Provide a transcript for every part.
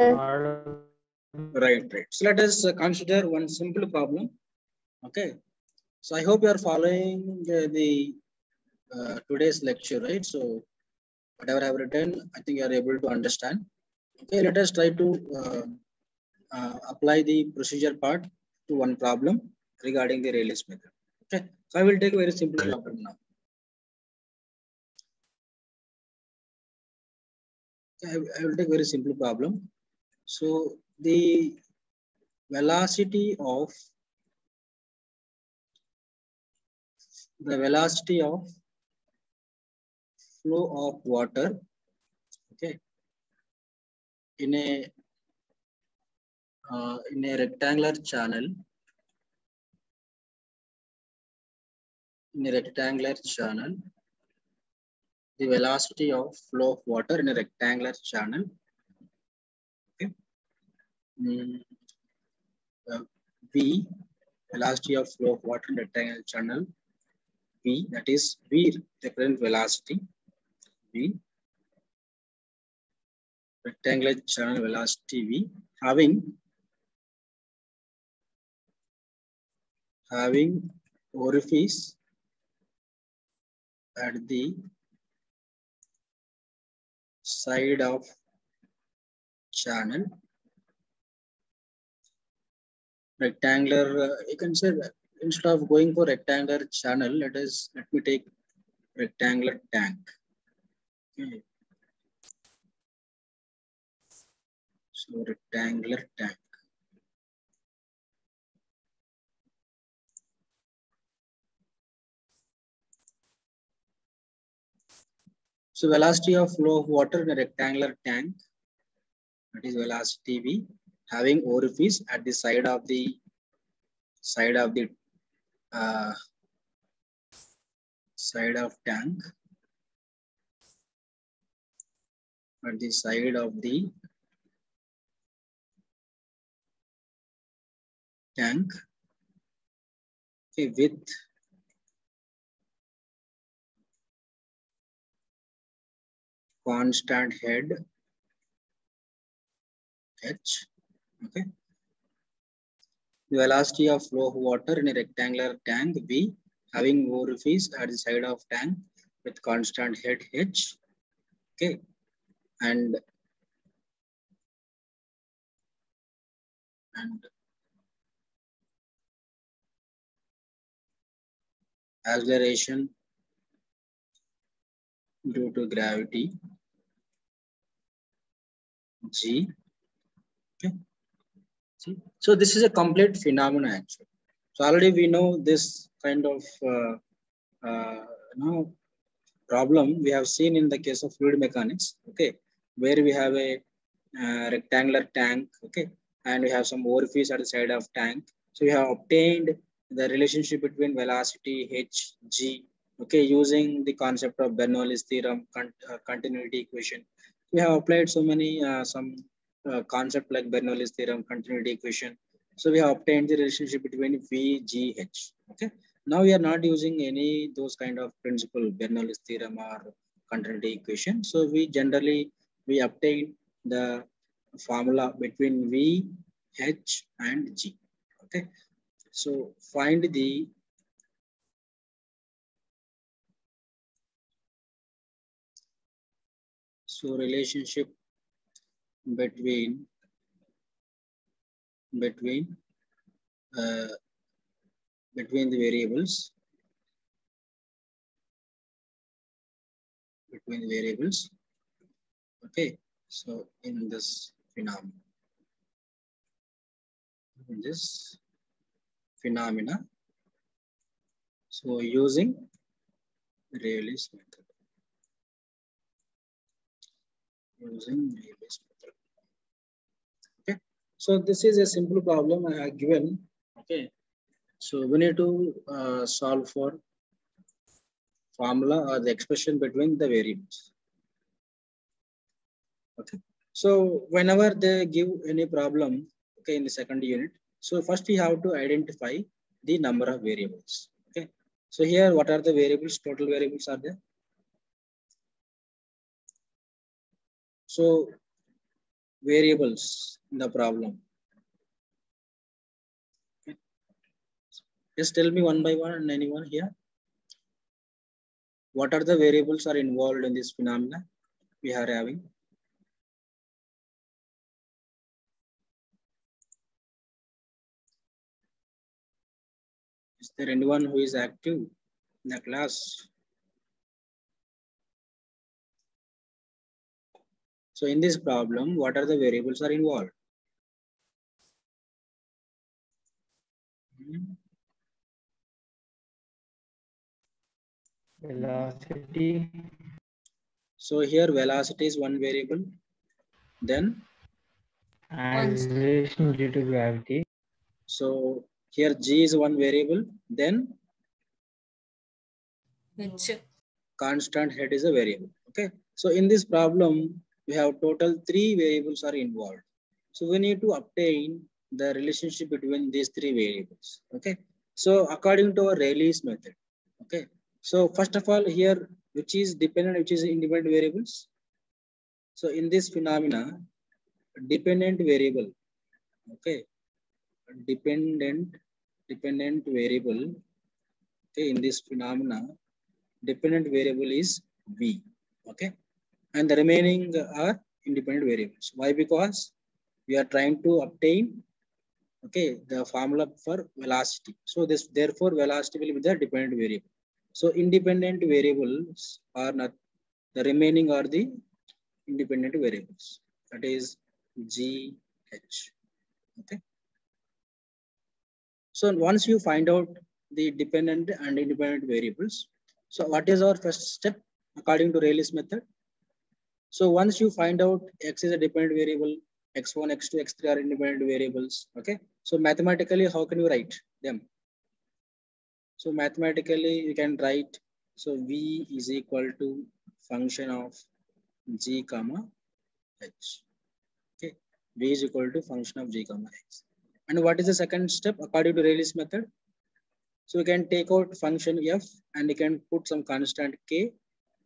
Right, right. So let us uh, consider one simple problem. Okay. So I hope you are following uh, the uh, today's lecture, right? So whatever I have written, I think you are able to understand. Okay, let us try to uh, uh, apply the procedure part to one problem regarding the Rayleigh's method. Okay, so I will take a very simple problem now. I, I will take a very simple problem. So the velocity of the velocity of flow of water okay in a uh, in a rectangular channel in a rectangular channel the velocity of flow of water in a rectangular channel uh, v velocity of flow of water in rectangular channel. V that is v referent velocity. V rectangular channel velocity. V having having orifice at the side of channel rectangular uh, you can say that instead of going for rectangular channel let us let me take rectangular tank. Okay so rectangular tank. So velocity of flow of water in a rectangular tank, that is velocity V, having orifice at the side of the side of the uh, side of tank, at the side of the tank, okay, with constant head h okay. The velocity of flow of water in a rectangular tank v having orifice at the side of tank with constant head h. Okay. And and acceleration due to gravity g. Okay See? so this is a complete phenomenon actually. So already we know this kind of uh, uh, you know problem we have seen in the case of fluid mechanics okay where we have a uh, rectangular tank okay and we have some orifice at the side of tank. So we have obtained the relationship between velocity h g okay using the concept of bernoulli's theorem uh, continuity equation. We have applied so many uh, some uh, concept like bernoulli's theorem continuity equation. So we have obtained the relationship between v g h. Okay? Now we are not using any those kind of principle bernoulli's theorem or continuity equation. So we generally we obtain the formula between v h and g. Okay? So find the so relationship between between uh, between the variables between the variables okay so in this phenomenon in this phenomena so using Rayleigh's method using Rayleigh's method. So this is a simple problem I have given. Okay, so we need to uh, solve for formula or the expression between the variables. Okay, so whenever they give any problem, okay, in the second unit, so first we have to identify the number of variables. Okay, so here what are the variables? Total variables are there. So variables in the problem. Just tell me one by one and anyone here. What are the variables are involved in this phenomena we are having? Is there anyone who is active in the class? So in this problem, what are the variables are involved? Velocity. So here velocity is one variable. Then, Acceleration due to gravity. so here g is one variable. Then H. constant head is a variable. Okay. So in this problem, we have total three variables are involved. So we need to obtain the relationship between these three variables. Okay. So according to our Rayleigh's method. Okay. So first of all here, which is dependent, which is independent variables. So in this phenomena, dependent variable. Okay. Dependent, dependent variable. Okay. In this phenomena, dependent variable is V. Okay. And the remaining are independent variables. Why? Because we are trying to obtain okay the formula for velocity. So this therefore velocity will be the dependent variable. So independent variables are not the remaining are the independent variables. That is G H. Okay. So once you find out the dependent and independent variables, so what is our first step according to Rayleigh's method? So once you find out x is a dependent variable, x1, x2, x3 are independent variables. Okay. So mathematically, how can you write them? So mathematically, you can write, so v is equal to function of g comma h. Okay. v is equal to function of g comma h. And what is the second step according to Rayleigh's method? So we can take out function f and we can put some constant k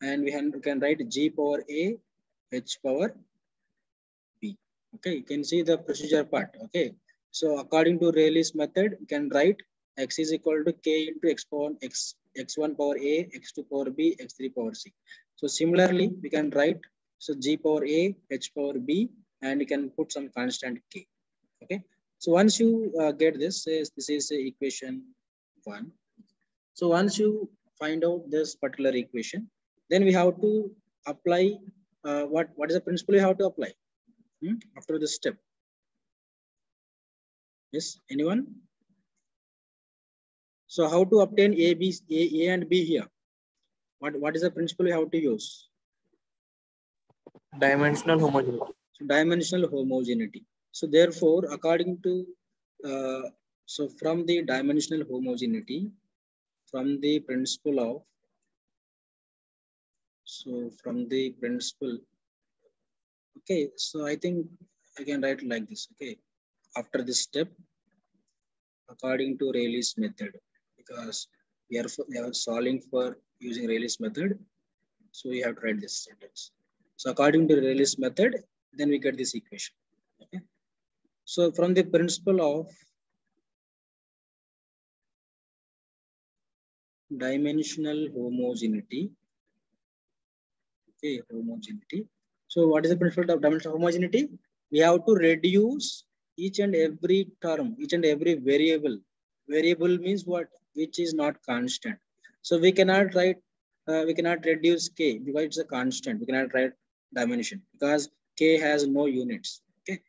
and we can, we can write g power a h power b. Okay, you can see the procedure part. Okay, so according to Rayleigh's method, you can write x is equal to k into x power x x1 power a, x2 power b, x3 power c. So similarly, we can write so g power a, h power b, and you can put some constant k. Okay, so once you uh, get this, this is equation one. So once you find out this particular equation, then we have to apply uh, what what is the principle you have to apply hmm? after this step. Yes, anyone? So how to obtain A, B, A, A and B here? What what is the principle you have to use? dimensional homogeneity. So dimensional homogeneity. So therefore, according to uh, so from the dimensional homogeneity, from the principle of so from the principle, okay. So I think I can write like this. Okay, after this step, according to Rayleigh's method, because we are we are solving for using Rayleigh's method, so we have to write this sentence. So according to Rayleigh's method, then we get this equation. Okay. So from the principle of dimensional homogeneity, okay, homogeneity. So what is the principle of dimensional homogeneity? We have to reduce each and every term, each and every variable. Variable means what? Which is not constant. So we cannot write, uh, we cannot reduce k because it's a constant. We cannot write dimension because k has no units. Okay.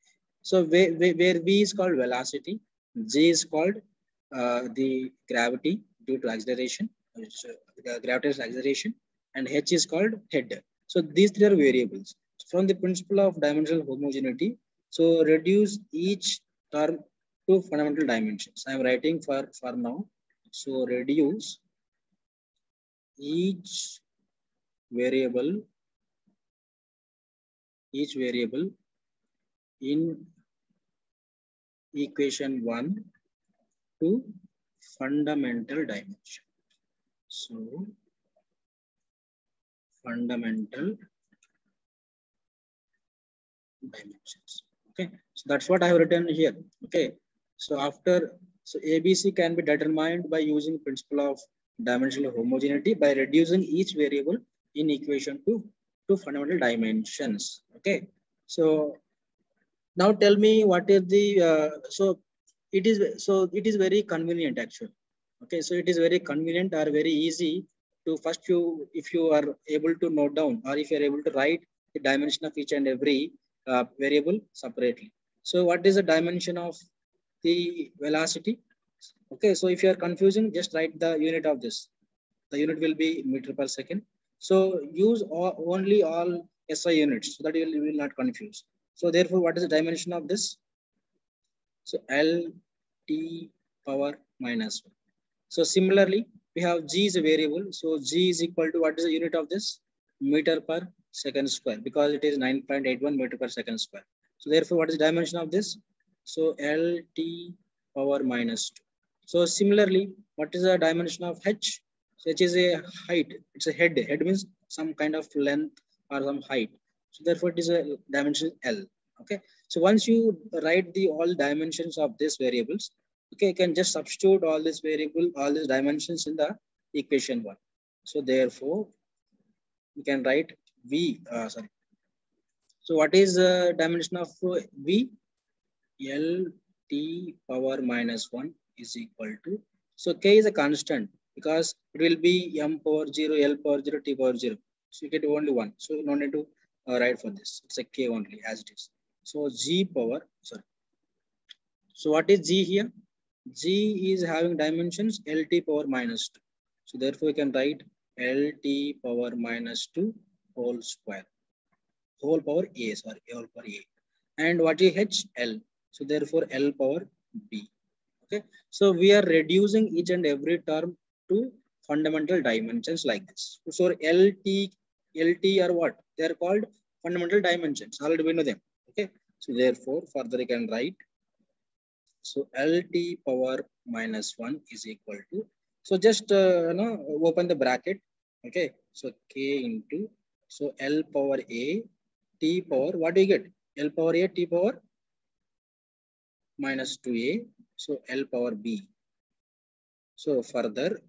So where, where, v is called velocity, g is called uh, the gravity due to acceleration, which, uh, gravitational acceleration, and h is called head. So these three are variables. From the principle of dimensional homogeneity, so reduce each term to fundamental dimensions. I am writing for, for now. So reduce each variable, each variable in equation one to fundamental dimension. So fundamental dimensions. Okay, so that's what I have written here. Okay, so after so ABC can be determined by using principle of dimensional homogeneity by reducing each variable in equation to two fundamental dimensions. Okay, so now tell me what is the uh, so it is so it is very convenient actually. Okay, so it is very convenient or very easy to first you if you are able to note down or if you are able to write the dimension of each and every uh, variable separately. So what is the dimension of the velocity? Okay, so if you are confusing, just write the unit of this. The unit will be meter per second. So use all, only all SI units so that you will, you will not confuse. So therefore, what is the dimension of this? So L T power minus 1. So similarly, we have G is a variable. So G is equal to what is the unit of this? Meter per second square because it is 9.81 meter per second square. So therefore, what is the dimension of this? So LT power minus 2. So similarly, what is the dimension of H? So H is a height. It's a head. Head means some kind of length or some height. So therefore, it is a dimension L. Okay. So once you write the all dimensions of these variables, okay, you can just substitute all this variable, all these dimensions in the equation one. So therefore, you can write V, uh, sorry. So what is the uh, dimension of V? L T power minus 1 is equal to, so K is a constant because it will be M power 0, L power 0, T power 0. So you get only one. So no need to uh, write for this. It's a K only as it is. So G power, sorry. So what is G here? G is having dimensions LT power minus 2. So therefore we can write LT power minus 2 whole square. Whole power A, sorry, whole power A. And what is H? L. So therefore L power B. Okay. So we are reducing each and every term to fundamental dimensions like this. So LT, LT are what? They are called fundamental dimensions. Already we know them. Okay. So therefore further you can write. So LT power minus 1 is equal to. So just uh, you know, open the bracket. Okay. So K into so L power A, T power, what do you get? L power A, T power minus 2A. So L power B. So further,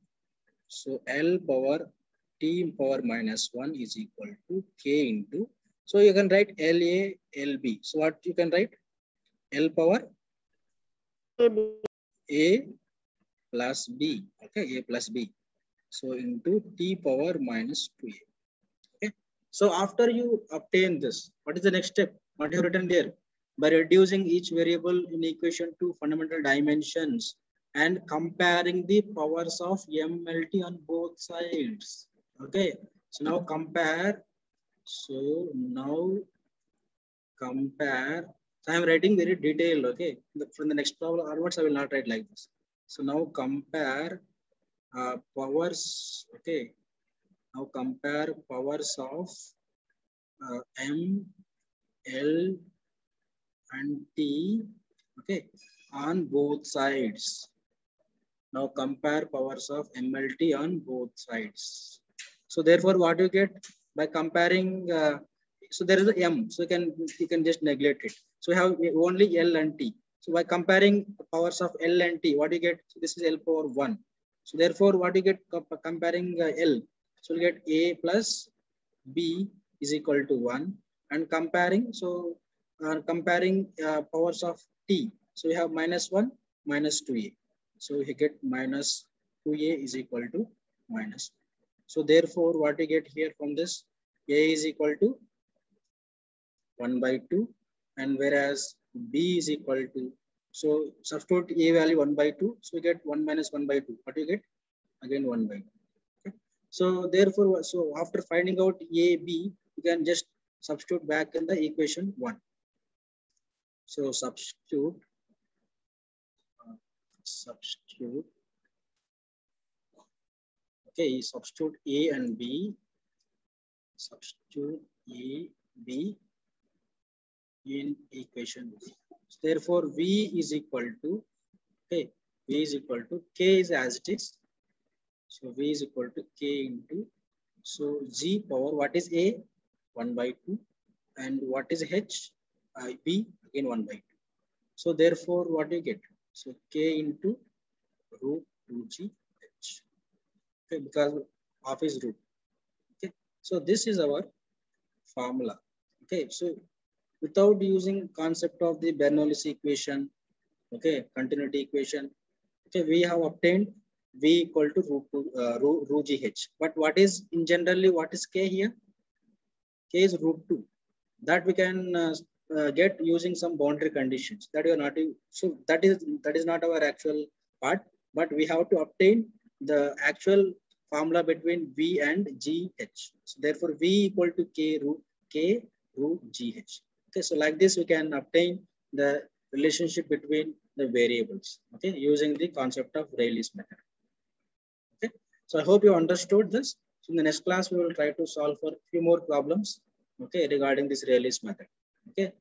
so L power T power minus 1 is equal to K into, so you can write LA, LB. So what you can write? L power A plus B, okay, A plus B. So into T power minus 2A. Okay. So after you obtain this, what is the next step? What you have written there? By reducing each variable in equation to fundamental dimensions and comparing the powers of MLT on both sides. Okay. So now compare. So now compare. So I am writing very detailed. Okay. From the next problem onwards, I will not write like this. So now compare uh, powers. Okay. Now compare powers of uh, M, L, and T, okay, on both sides. Now compare powers of MLT on both sides. So therefore, what you get by comparing, uh, so there is a M, so you can, you can just neglect it. So we have only L and T. So by comparing powers of L and T, what do you get? So this is L power 1. So therefore, what do you get comparing uh, L? So we get A plus B is equal to 1 and comparing, so uh, comparing uh, powers of T. So we have minus 1 minus 2A. So we get minus 2A is equal to minus. So therefore what you get here from this A is equal to 1 by 2 and whereas B is equal to so substitute A value 1 by 2. So we get 1 minus 1 by 2. What do you get? Again 1 by 2. So therefore, so after finding out A, B, you can just substitute back in the equation 1. So substitute, substitute, okay, substitute A and B, substitute A, B in equation B. So therefore, V is equal to, okay, V is equal to, K is as it is, so V is equal to K into, so G power, what is A? 1 by 2. And what is H? uh, again 1 by 2. So therefore, what do you get? So k into root 2g h. Okay, because half is root. Okay, so this is our formula. Okay, so without using concept of the Bernoulli equation, okay, continuity equation, okay, we have obtained v equal to root, uh, root gh. But what is in generally what is k here? k is root 2. That we can uh, uh, get using some boundary conditions that you are not so that is that is not our actual part but we have to obtain the actual formula between v and gh so therefore v equal to k root k root gh okay so like this we can obtain the relationship between the variables okay using the concept of Rayleigh's method okay so i hope you understood this so in the next class we will try to solve for a few more problems okay regarding this Rayleigh's method Okay.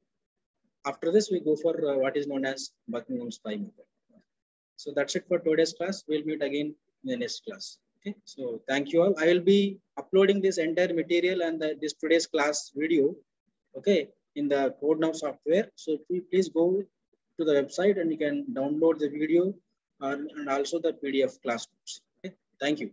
After this, we go for uh, what is known as Buckingham's pi method. So that's it for today's class. We'll meet again in the next class. Okay. So thank you all. I will be uploading this entire material and the, this today's class video. Okay. In the CodeNow software. So please go to the website and you can download the video uh, and also the PDF class notes. Okay. Thank you.